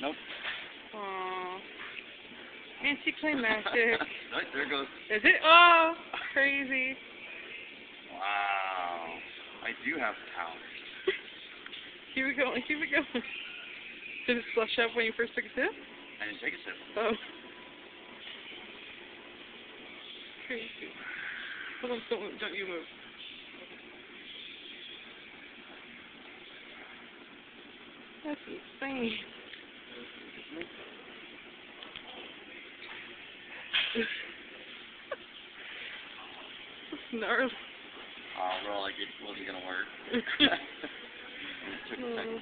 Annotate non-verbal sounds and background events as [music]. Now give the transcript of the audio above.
Nope. Aww. Anticlimactic. right, there it goes. Is it? Oh, crazy. Wow. I do have power. Keep it going, keep it going. Did it slush up when you first took a sip? I didn't take a sip. Oh. Crazy. Hold on, don't, move, don't you move. That's insane. That's [laughs] gnarly. Oh, bro, like it wasn't gonna work. [laughs] [laughs] it took a second. Oh.